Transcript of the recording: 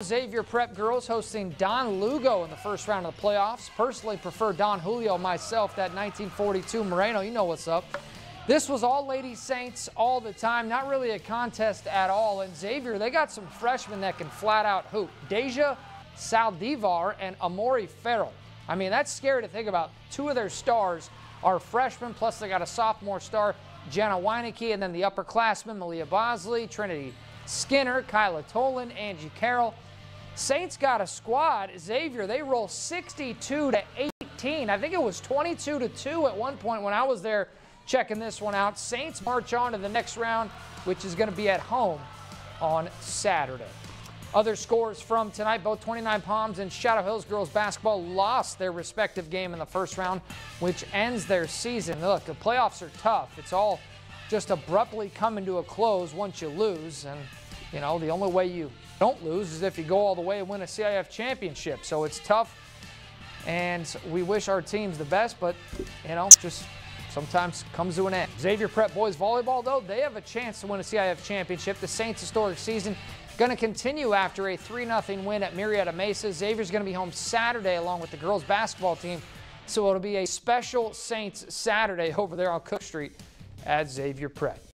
Xavier Prep girls hosting Don Lugo in the first round of the playoffs. Personally prefer Don Julio myself, that 1942 Moreno. You know what's up. This was all Lady Saints all the time, not really a contest at all. And Xavier, they got some freshmen that can flat out hoop. Deja Saldivar and Amori Farrell. I mean, that's scary to think about. Two of their stars are freshmen, plus they got a sophomore star, Jana Weineke, and then the upperclassmen, Malia Bosley, Trinity Skinner, Kyla Tolan, Angie Carroll. Saints got a squad. Xavier, they roll 62 to 18. I think it was 22 to 2 at one point when I was there checking this one out. Saints march on to the next round, which is going to be at home on Saturday. Other scores from tonight, both 29 Palms and Shadow Hills girls basketball lost their respective game in the first round, which ends their season. Look, the playoffs are tough. It's all just abruptly coming to a close once you lose. And, you know, the only way you don't lose is if you go all the way and win a CIF championship. So it's tough. And we wish our teams the best, but, you know, just sometimes comes to an end. Xavier Prep boys volleyball, though, they have a chance to win a CIF championship. The Saints' historic season going to continue after a 3-0 win at Murrieta Mesa. Xavier's going to be home Saturday along with the girls' basketball team. So it'll be a special Saints Saturday over there on Cook Street at Xavier Prep.